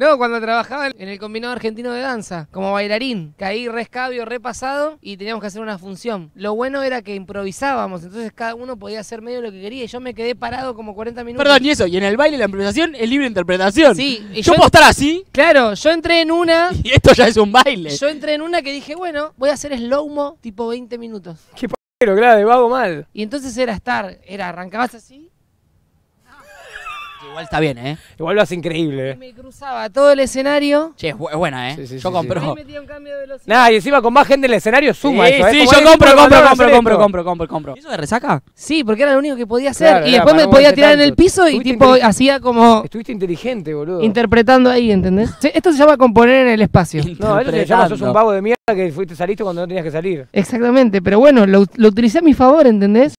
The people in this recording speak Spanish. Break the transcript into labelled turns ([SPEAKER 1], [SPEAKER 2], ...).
[SPEAKER 1] No, cuando trabajaba en el combinado argentino de danza, como bailarín, caí rescabio, repasado y teníamos que hacer una función. Lo bueno era que improvisábamos, entonces cada uno podía hacer medio lo que quería y yo me quedé parado como 40 minutos.
[SPEAKER 2] Perdón, y eso, y en el baile la improvisación es libre interpretación.
[SPEAKER 1] Sí, y
[SPEAKER 2] yo,
[SPEAKER 1] yo-
[SPEAKER 2] puedo estar así
[SPEAKER 1] Claro, yo entré en una,
[SPEAKER 2] y esto ya es un baile.
[SPEAKER 1] yo entré en una que dije, bueno, voy a hacer slow-mo tipo 20 minutos.
[SPEAKER 3] Pero claro, de vago mal.
[SPEAKER 1] Y entonces era estar, era arrancabas así
[SPEAKER 2] Igual está bien, ¿eh?
[SPEAKER 3] Igual lo hace increíble.
[SPEAKER 1] y me cruzaba todo el escenario.
[SPEAKER 2] Che, es bu- es buena, ¿eh?
[SPEAKER 3] Sí, sí,
[SPEAKER 2] yo
[SPEAKER 3] sí,
[SPEAKER 2] compro.
[SPEAKER 1] Ahí metía un cambio de velocidad.
[SPEAKER 3] Nada, y encima con más gente en el escenario suma
[SPEAKER 2] sí,
[SPEAKER 3] eso, ¿eh?
[SPEAKER 2] sí,
[SPEAKER 3] Como
[SPEAKER 2] yo
[SPEAKER 3] hay
[SPEAKER 2] compro, compro, compro,
[SPEAKER 3] hacer
[SPEAKER 2] compro,
[SPEAKER 3] esto.
[SPEAKER 2] compro, compro, compro. ¿Eso de resaca?
[SPEAKER 1] Sí, porque era lo único que podía hacer.
[SPEAKER 3] Claro,
[SPEAKER 1] y
[SPEAKER 3] era,
[SPEAKER 1] después
[SPEAKER 3] para
[SPEAKER 1] me
[SPEAKER 3] no
[SPEAKER 1] podía tirar en el
[SPEAKER 3] tanto.
[SPEAKER 1] piso y tipo
[SPEAKER 3] inteligente.
[SPEAKER 1] hacía como
[SPEAKER 3] Estuviste inteligente, boludo.
[SPEAKER 1] interpretando ahí, ¿entendés? Sí, Esto se llama componer en el espacio.
[SPEAKER 3] No, eso se llama sos un vago de mierda que fuiste saliste cuando no tenías que salir.
[SPEAKER 1] Exactamente, pero bueno, lo, lo utilicé a mi favor, ¿entendés?